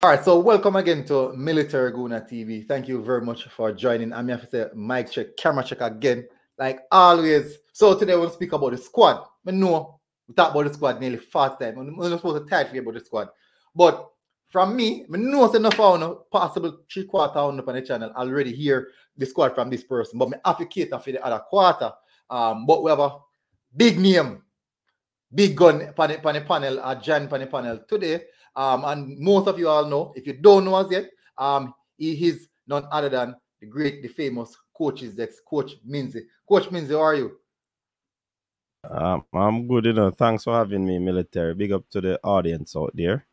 All right, so welcome again to Military Gooner TV. Thank you very much for joining. I'm here to say mic check, camera check again, like always. So today we'll speak about the squad. I know we talk about the squad nearly fast time. We're not supposed to tell you about the squad. But from me, I know it's enough on possible three quarter on the channel already hear the squad from this person. But me have to cater for the other quarter. Um, but we have a big name, big gun on the, panel, a Jan on the panel today. Um, and most of you all know, if you don't know us yet, um, he is none other than the great, the famous Coach's Desk Coach Minzy. Coach Minzy, how are you? Um, I'm good, you know. Thanks for having me, military. Big up to the audience out there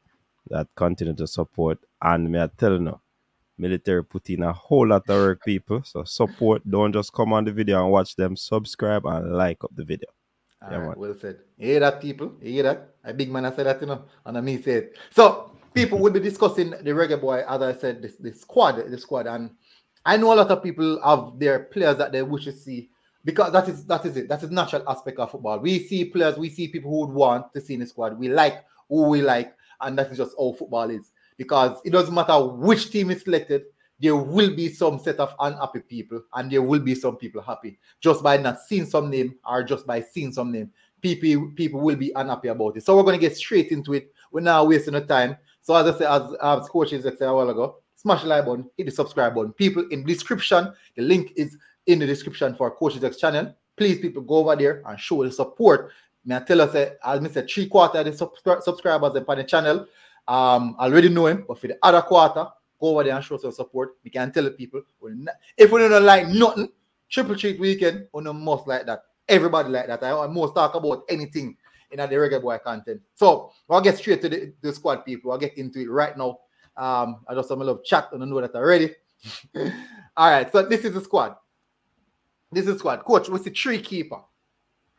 that continue to support. And me I tell you, military put in a whole lot of work, people. So support. Don't just come on the video and watch them. Subscribe and like up the video. All yeah, right, well said. Hear that, people? Hear that? A big man I said that, you know, and I me say it. So people will be discussing the reggae boy, as I said, this, this squad, the squad, and I know a lot of people have their players that they wish to see because that is that is it. That is natural aspect of football. We see players, we see people who would want to see in the squad. We like who we like, and that is just how football is. Because it doesn't matter which team is selected, there will be some set of unhappy people, and there will be some people happy just by not seeing some name or just by seeing some name. People, people will be unhappy about it. So we're going to get straight into it. We're not wasting the time. So as I said, as, as coaches said a while ago, smash the like button, hit the subscribe button. People in description, the link is in the description for Coach's Desk channel. Please, people, go over there and show the support. May I tell us, uh, I'll miss a three quarter of the subscri- subscribers on the channel. Um, I already know him, but for the other quarter, go over there and show some support. We can tell the people if we don't like nothing, triple treat weekend, we no must like that. Everybody like that. I most talk about anything in the reggae boy content. So I'll get straight to the, the squad people. I'll get into it right now. Um, I just have a little chat and I know that already. All right, so this is the squad. This is squad. Coach, what's the tree keeper?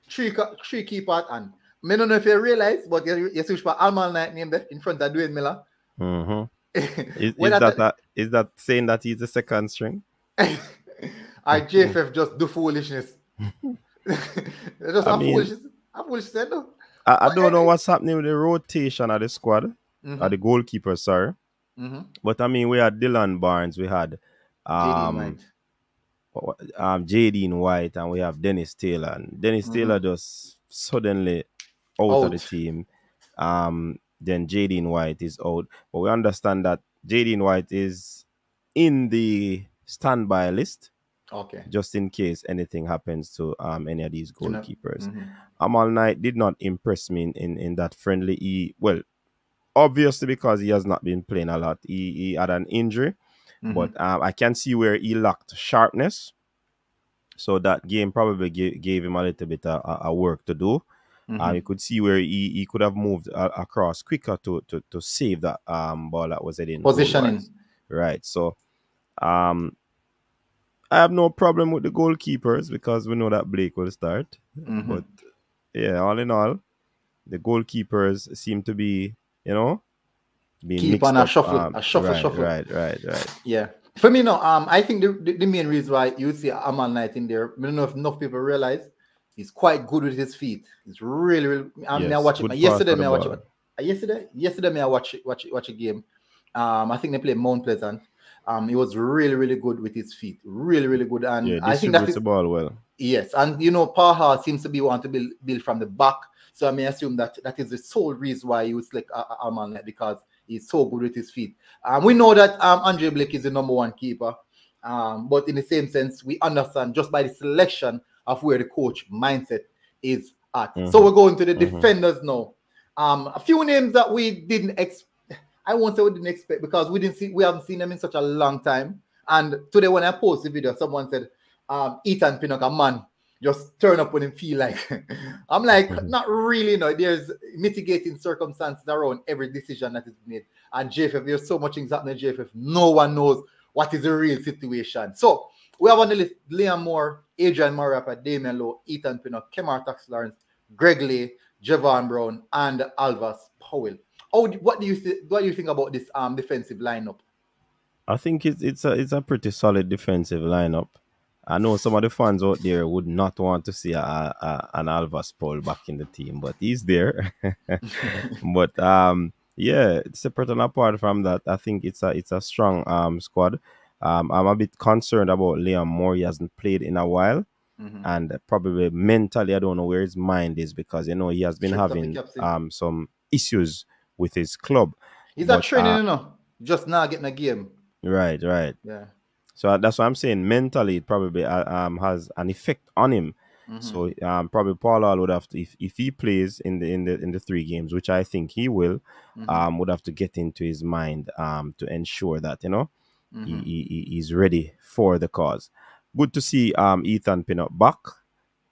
Tree, tree keeper and I don't know if you realize, but you, you switch for Amal Knight name in front of Dwayne Miller. Mm-hmm. is, is that, that is that saying that he's the second string? I JFF just do foolishness. just I mean, foolishness. I foolish said. I, I don't know what's happening with the rotation of the squad, mm-hmm. of the goalkeeper, sorry. Mm-hmm. But I mean, we had Dillon Barnes, we had um, um Jadine White, and we have Dennis Taylor. And Dennis mm-hmm. Taylor just suddenly out, out, of the team. Um, then Jadine White is out. But we understand that Jadine White is in the standby list. Okay. Just in case anything happens to um any of these goalkeepers. Mm-hmm. Amal Knight did not impress me in, in, in that friendly. He well, obviously because he has not been playing a lot. He, he had an injury, mm-hmm. but um, I can see where he lacked sharpness. So that game probably gave, gave him a little bit of, of work to do. Mm-hmm. Uh, you could see where he, he could have moved uh, across quicker to, to to save that um ball that was heading positioning. Right. So um I have no problem with the goalkeepers because we know that Blake will start. Mm-hmm. But yeah, all in all, the goalkeepers seem to be, you know, being keep on a shuffle, um, a shuffle, right, shuffle. Right, right, right. Yeah. For me, no, um, I think the, the, the main reason why you see Amal Knight in there, I don't know if enough people realize he's quite good with his feet. He's really, really. I mean, yes, I watch him yesterday. I watch it. Yesterday, yesterday, I watch watch watch a game. Um, I think they played Mount Pleasant. Um, he was really, really good with his feet. Really, really good. And yeah, I think that is, the ball well. Yes, and you know, Paha seems to be want to build build from the back. So I may assume that that is the sole reason why he was like a, man because he's so good with his feet. Um, we know that um Andre Blake is the number one keeper. Um, but in the same sense, we understand just by the selection of where the coach mindset is at. Mm-hmm. So we're going to the mm-hmm. defenders now. Um, a few names that we didn't expect. I won't say we didn't expect because we didn't see we haven't seen them in such a long time. And today when I post the video, someone said, um, Ethan Pinnock, a man, just turn up when him feel like. I'm like, mm-hmm. not really, no. There's mitigating circumstances around every decision that is made. And JFF, there's so much things happening in JFF. No one knows what is the real situation. So we have on the list Liam Moore, Adrian Mariappa, Damian Lowe, Ethan Pinnock, Kemar Tax Lawrence, Greg Leigh, Javain Brown, and Alvas Powell. Oh, what do you th- what do you think about this um defensive lineup? I think it's it's a it's a pretty solid defensive lineup. I know some of the fans out there would not want to see a, a, an Alvas Powell back in the team, but he's there. but um, Yeah, separate and apart from that, I think it's a it's a strong um squad. Um, I'm a bit concerned about Liam Moore. He hasn't played in a while, mm-hmm. and probably mentally, I don't know where his mind is because you know he has been having um some issues with his club. He's not training, uh, you know, just now getting a game. Right, right. Yeah. So that's what I'm saying. Mentally, it probably uh, um has an effect on him. Mm-hmm. So um, probably Paul would have to if, if he plays in the in the in the three games, which I think he will, mm-hmm. um, would have to get into his mind um to ensure that you know mm-hmm. he, he, he's ready for the cause. Good to see um Ethan Pinnock back.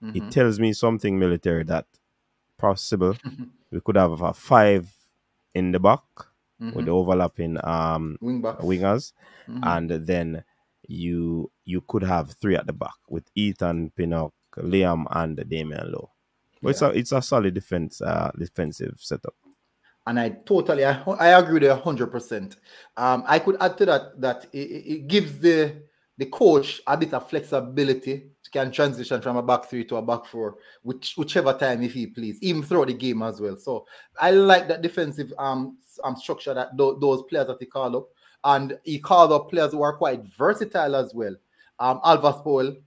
It mm-hmm. tells me something military that possible we could have a five in the back with the mm-hmm. overlapping um Wing wingers, mm-hmm. and then you you could have three at the back with Ethan Pinnock, Liam, and Damian Lowe. But yeah. it's a it's a solid defense uh, defensive setup. And I totally I, I agree with hundred percent. Um, I could add to that that it, it gives the the coach a bit of flexibility to can transition from a back three to a back four, which whichever time if he please, even throughout the game as well. So I like that defensive um, um structure that th- those players that he called up, and he called up players who are quite versatile as well. Um, Alvas Powell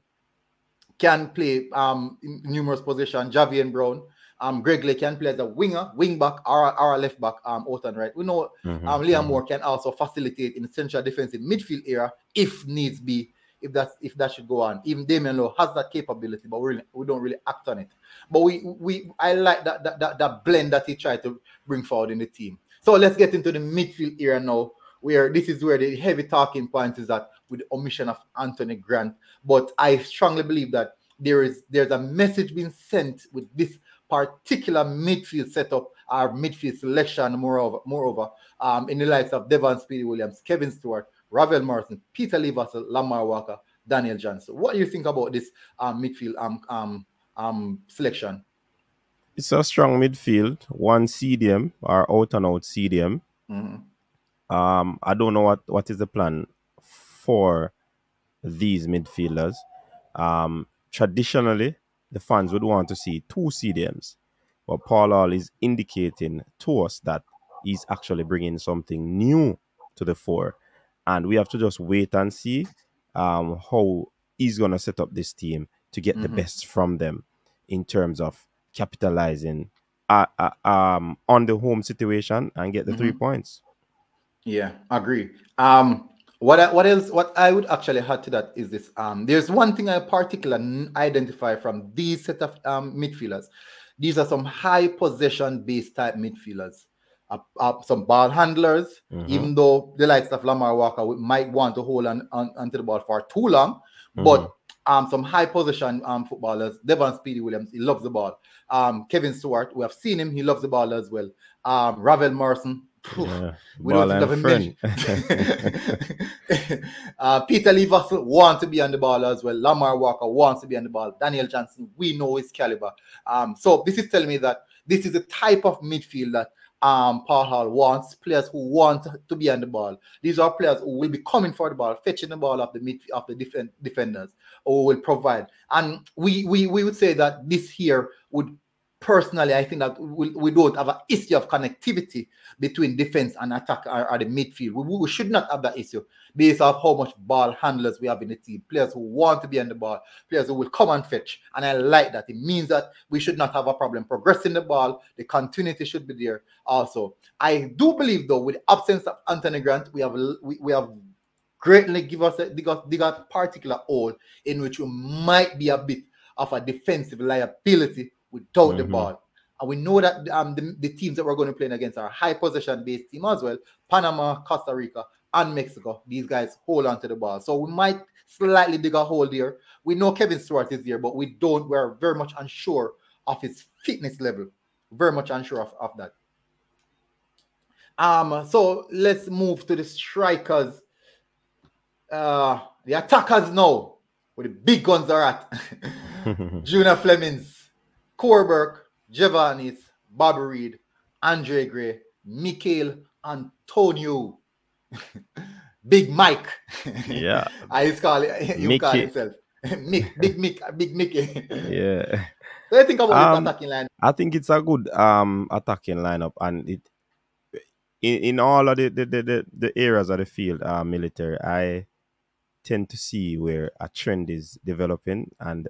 can play um numerous positions. Javian Brown, um, Greg Lake can play as a winger, wing back, or, or a left back, um, out and right. We know mm-hmm. um, Liam mm-hmm. Moore can also facilitate in the central defensive midfield area if needs be, if that if that should go on. Even Damian Lowe has that capability, but we really, we don't really act on it. But we we I like that that, that that blend that he tried to bring forward in the team. So let's get into the midfield area now, where this is where the heavy talking point is that with the omission of Anthony Grant. But I strongly believe that there is there's a message being sent with this particular midfield setup our midfield selection, moreover, moreover um, in the likes of Devon Speedy Williams, Kevin Stewart, Ravel Morrison, Peter-Lee Vassell, Lamar Walker, Daniel Johnson. What do you think about this um, midfield um, um, um, selection? It's a strong midfield, one CDM or out and out CDM. Mm-hmm. Um, I don't know what, what is the plan for these midfielders. Um, traditionally, the fans would want to see two CDMs. But Paul Hall is indicating to us that he's actually bringing something new to the fore. And we have to just wait and see um, how he's going to set up this team to get mm-hmm. the best from them in terms of capitalizing uh, uh, um, on the home situation and get the mm-hmm. three points. Yeah, agree. Um, what what else? What I would actually add to that is this. Um, there's one thing I particularly identify from these set of um, midfielders. These are some high possession based type midfielders. Uh, uh, some ball handlers, mm-hmm. even though the likes of Lamar Walker might want to hold on, on onto the ball for too long, mm-hmm. but um, some high position um, footballers. Devon Speedy Williams, he loves the ball. Um, Kevin Stewart, we have seen him, he loves the ball as well. Um, Ravel Morrison, yeah. we don't have him uh, Peter Lee Vassell wants to be on the ball as well. Lamar Walker wants to be on the ball. Daniel Johnson, we know his caliber. Um, so this is telling me that this is the type of midfield that um, Paul Hall wants players who want to be on the ball. These are players who will be coming for the ball, fetching the ball off the mid of the defend, defenders, or will provide. And we, we we would say that this here would personally, I think that we, we don't have an issue of connectivity between defense and attack or, or the midfield. We, we, should not have that issue based off how much ball handlers we have in the team, players who want to be on the ball, players who will come and fetch. And I like that. It means that we should not have a problem progressing the ball. The continuity should be there also. I do believe, though, with the absence of Anthony Grant, we have we, we have greatly give us a, dig, us, dig a particular hole in which we might be a bit of a defensive liability without mm-hmm. the ball. And we know that um, the, the, teams that we're going to play against are high possession based team as well. Panama, Costa Rica, and Mexico. These guys hold on to the ball. So we might slightly dig a hole there. We know Kevin Stewart is here, but we don't, we're very much unsure of his fitness level. Very much unsure of, of that. Um, so let's move to the strikers. Uh the attackers now, where the big guns are at. Junior Flemmings, Cory Burke, Javanis, Bobby Reid, Andre Gray, Michail Antonio, Big Mike. Yeah. I just call it, you call himself. Mick, Big Mick, Big Mickey. yeah. So I think about um, this attacking line. I think it's a good um attacking lineup and it in, in all of the the, the, the, the areas of the field, uh, military, I tend to see where a trend is developing, and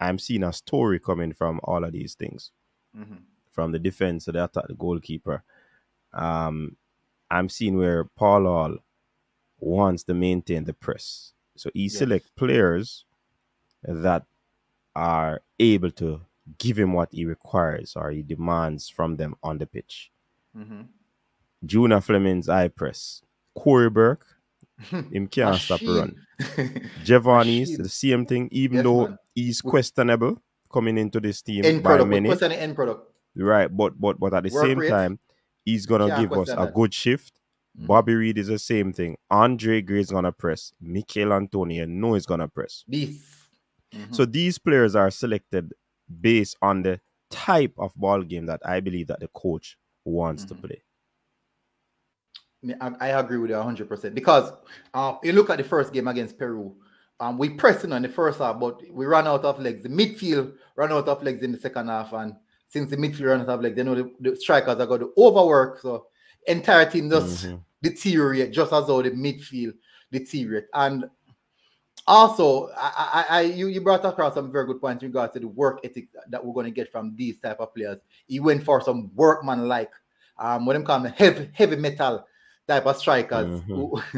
I'm seeing a story coming from all of these things, mm-hmm. from the defense to the attack, the goalkeeper. Um, I'm seeing where Paul Hall wants to maintain the press, so he yes. select players that are able to give him what he requires or he demands from them on the pitch. Mm-hmm. Junior Flemming's high press. Cory Burke, him can't stop run. Jevon the same thing, even yes, though man. he's questionable coming into this team end by product, many. end product. Right, but but but at the Work same rate. time, he's gonna give us a good shift. Mm-hmm. Bobby Reid is the same thing. Andre Gray is gonna press. Michail Antonio no he's gonna press. Mm-hmm. So these players are selected based on the type of ball game that I believe that the coach wants mm-hmm. to play. I, agree with you 100% because uh, you look at the first game against Peru, um, we pressing on the first half, but we ran out of legs. The midfield ran out of legs in the second half, and since the midfield ran out of legs, they know the, the strikers are going to overwork. So entire team just mm-hmm. deteriorate, just as though the midfield deteriorate. And also, I, I, I, you, you brought across some very good points in regards to the work ethic that we're going to get from these type of players. He went for some workman like, um, what them call them heavy heavy metal type of strikers mm-hmm. who,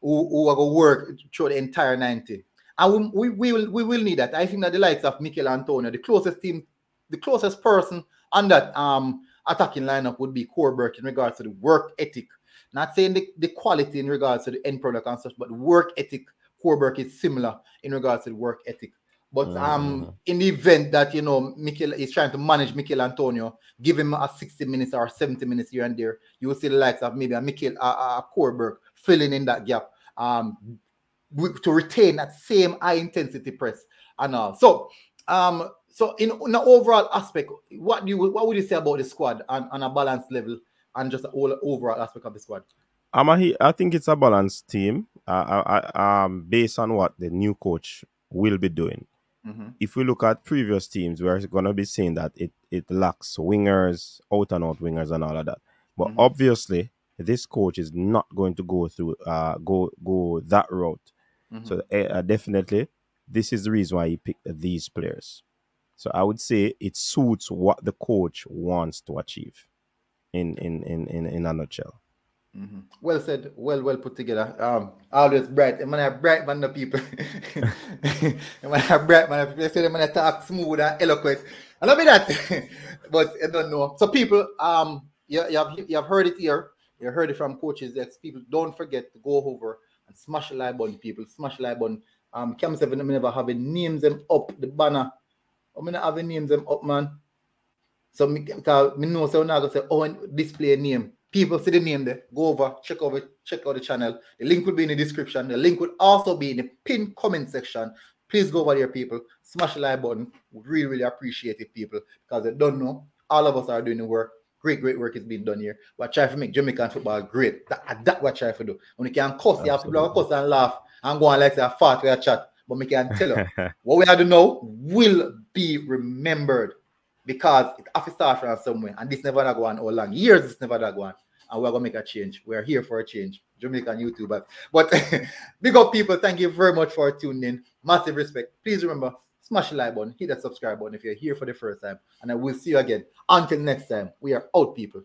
who, who are going to work through the entire 90. And we, we, we, will we will need that. I think that the likes of Michail Antonio, the closest team, the closest person on that um attacking lineup would be Cory Burke in regards to the work ethic. Not saying the, the quality in regards to the end product and such, but work ethic Cory Burke is similar in regards to the work ethic. But mm. um, in the event that you know Michail is trying to manage Michail Antonio, give him a 60 minutes or 70 minutes here and there, you will see the likes of maybe a Michail uh, uh, filling in that gap um, to retain that same high intensity press and all. So um, so in, in the overall aspect, what do you what would you say about the squad on, on a balanced level and just the whole overall aspect of the squad? I'm a, I think it's a balanced team uh, uh, um, based on what the new coach will be doing. Mm-hmm. If we look at previous teams, we're going to be saying that it, it lacks wingers, out and out wingers, and all of that. But mm-hmm. obviously, this coach is not going to go through uh, go go that route. Mm-hmm. So uh, definitely, this is the reason why he picked these players. So I would say it suits what the coach wants to achieve, in in in in, in a nutshell. Mm-hmm. Well said, well, well put together. Um, always bright. I'm have bright man the people. I'm gonna bright man. People say I'm gonna talk smooth and eloquent. I love that, but I don't know. So people, um, you, you have you have heard it here. You heard it from coaches. That people. Don't forget to go over and smash the like button, people. Smash like button. Um, Cam seven. I'm never having names them up the banner. I'm gonna have names them up, man. So me, me know so now gonna say, oh, and display name people see the name there, go over, check over, check out the channel. The link will be in the description. The link will also be in the pinned comment section. Please go over there, people. Smash the like button. We really, really appreciate it, people, because they don't know. All of us are doing the work. Great, great work is being done here. We're trying to make Jamaican football great. That, that what trying to do. When you can cuss, you have to cuss and laugh and go on like say fart with a chat. But we can tell you what we have to know will be remembered because it has to start from somewhere. And this never gonna go on all long. Years this never gonna go on. And we're gonna make a change. We're here for a change. Jamaican YouTubers. But big up people, thank you very much for tuning in. Massive respect. Please remember, smash the like button, hit that subscribe button if you're here for the first time. And I will see you again. Until next time, we are out, people.